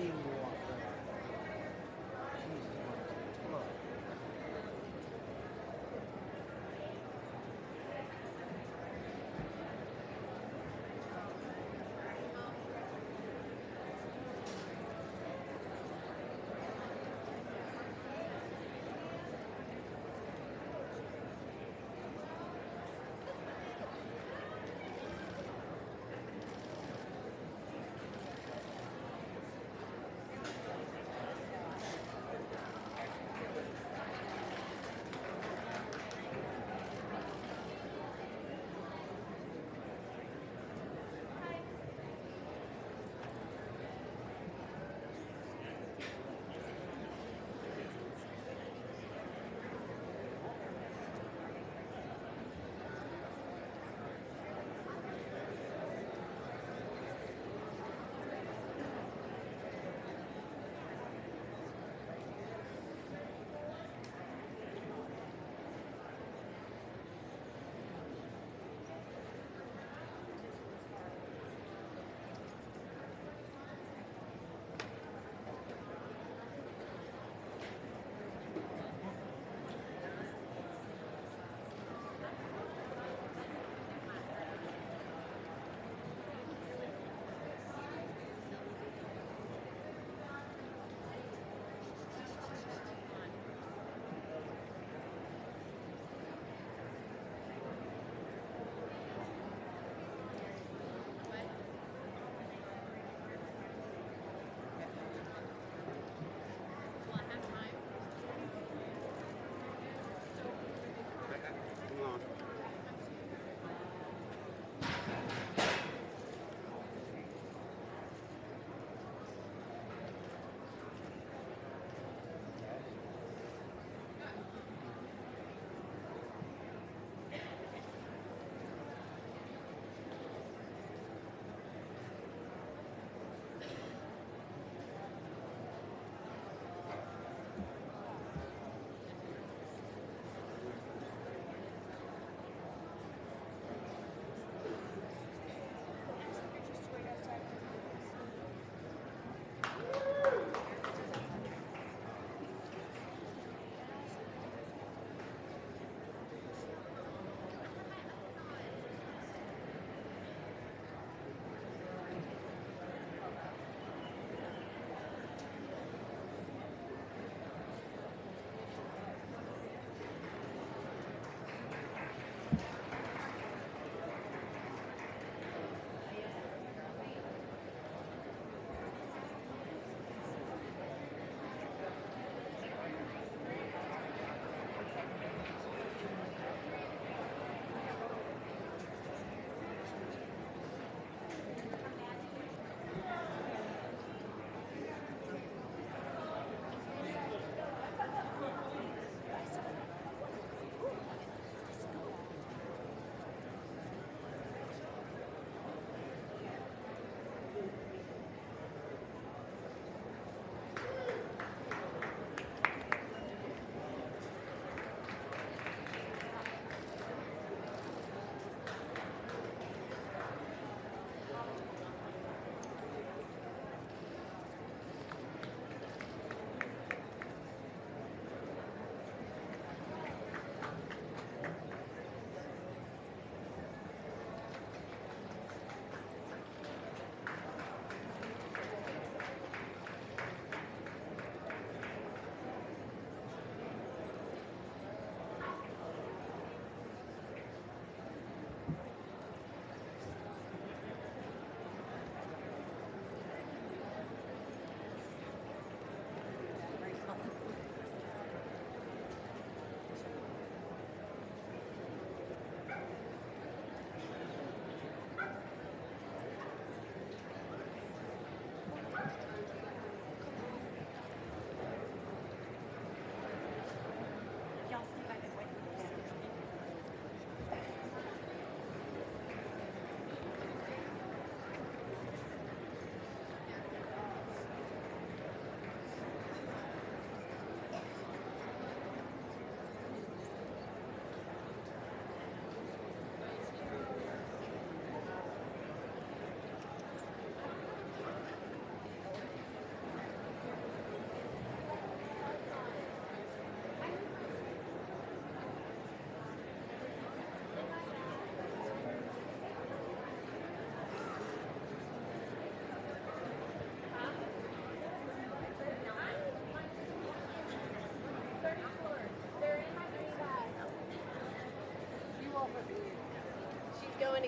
close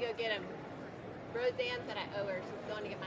go get him. Roseanne said I owe her. She's going to get my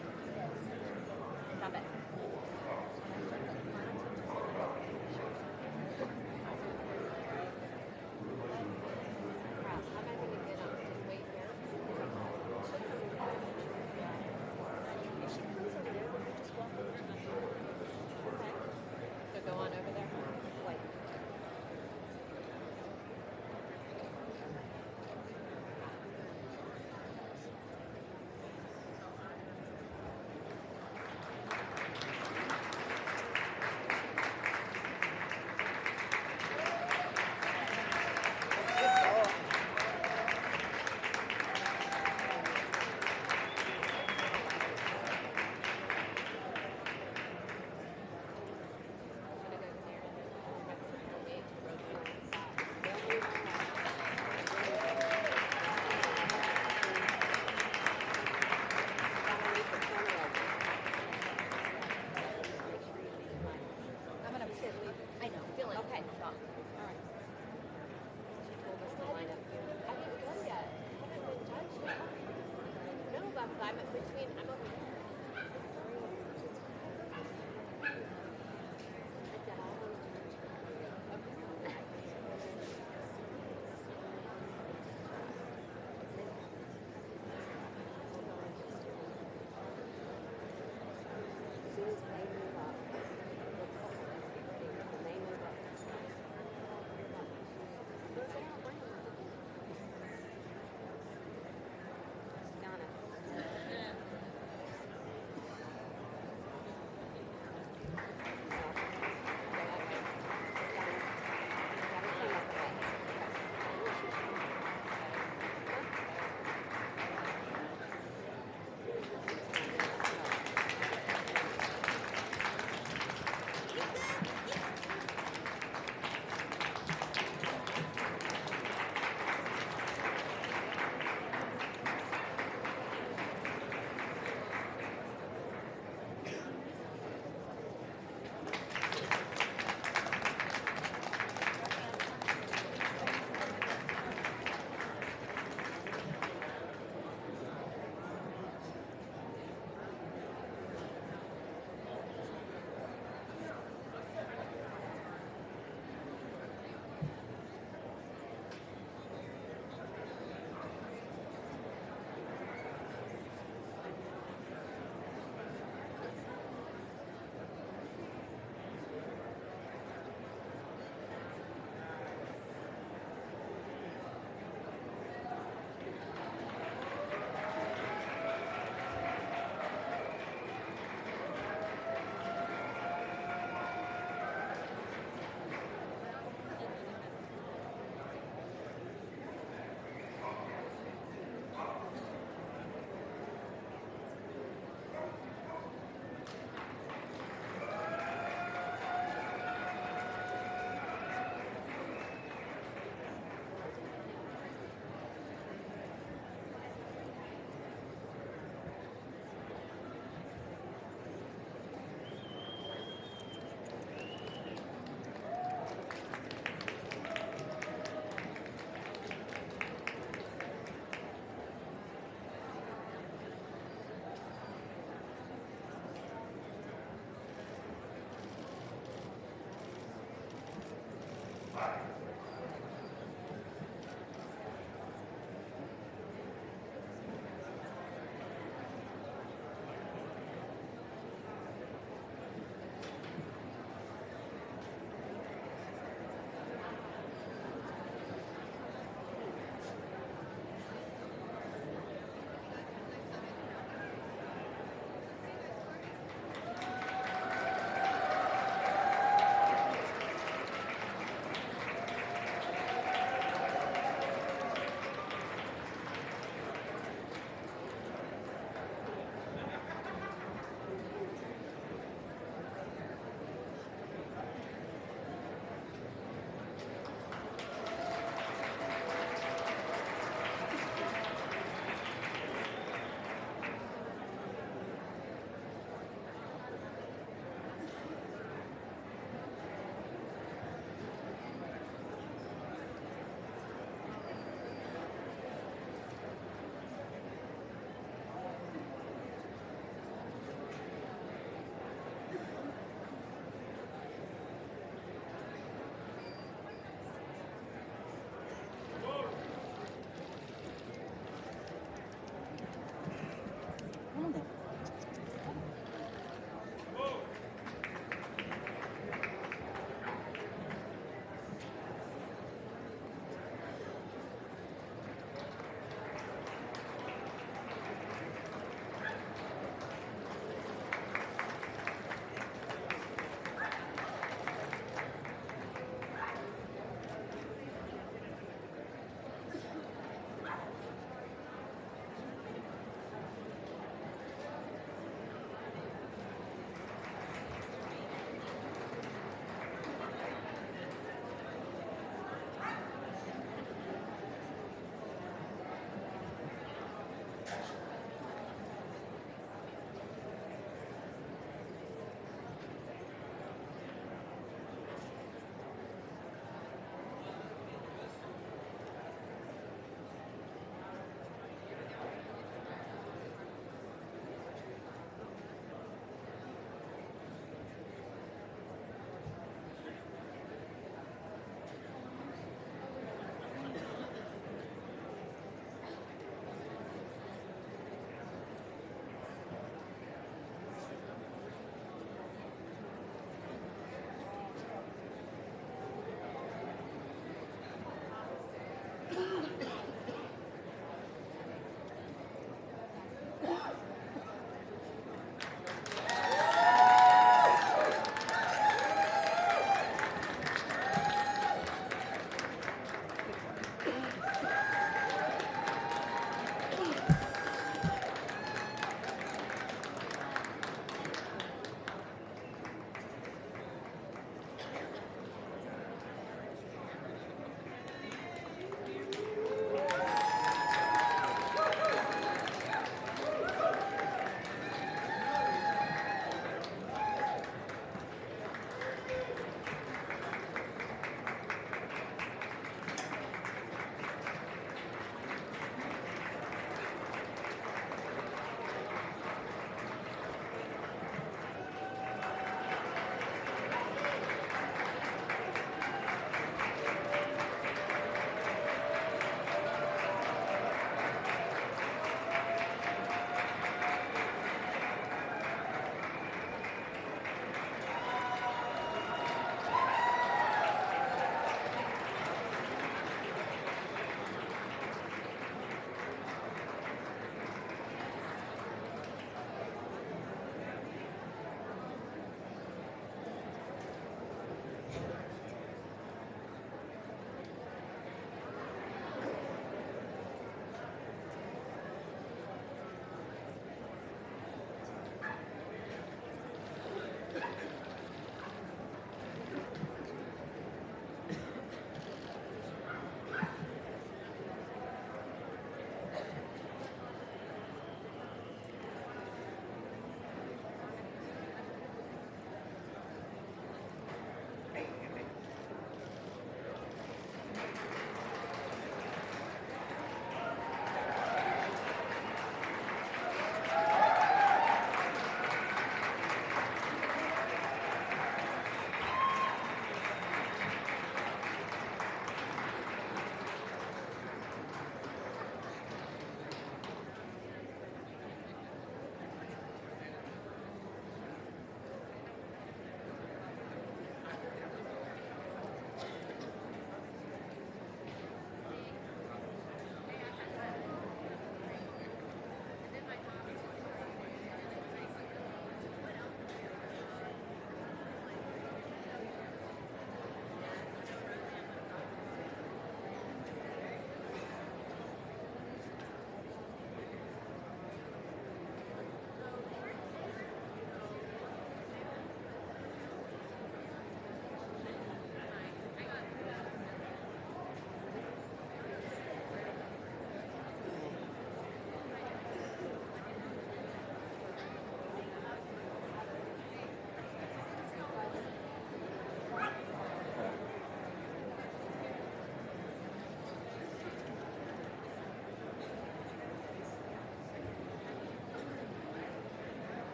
flag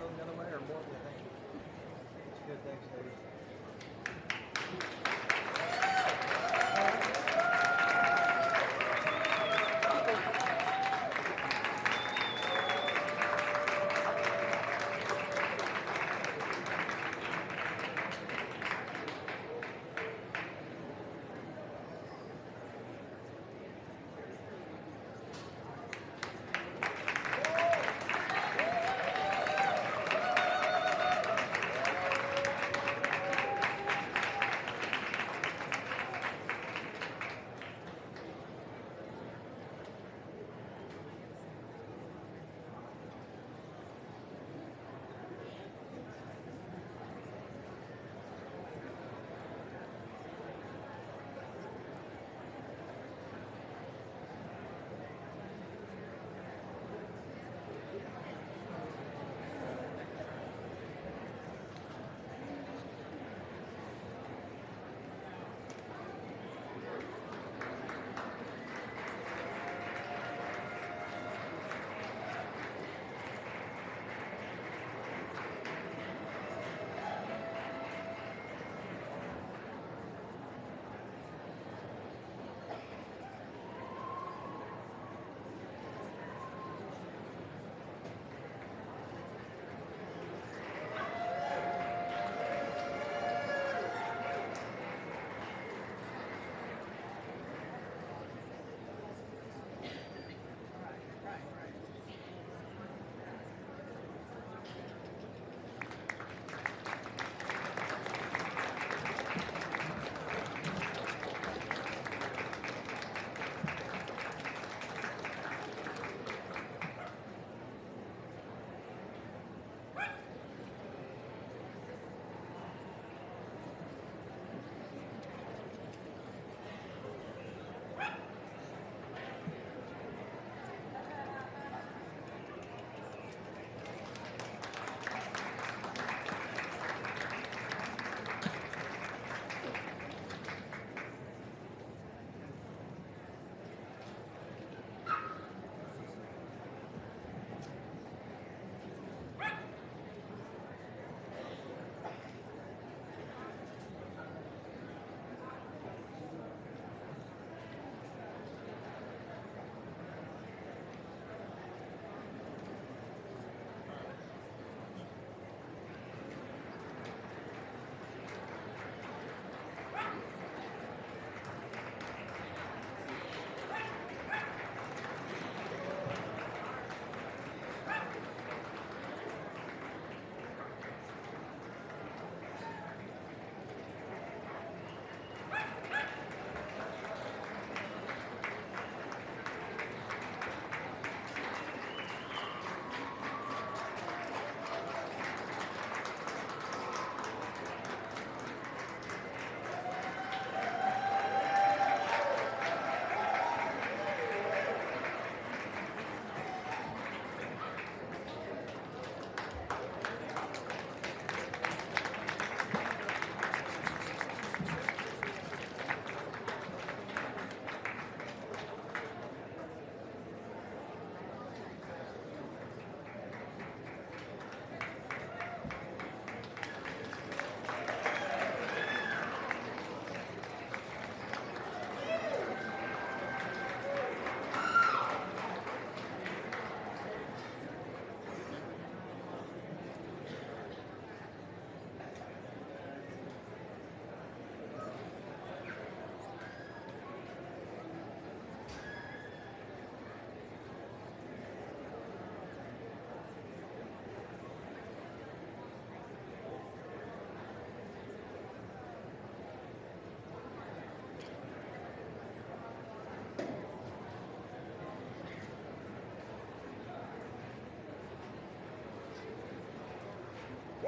going the other way or more? I think. It's good, thanks, Dave.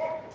Yeah.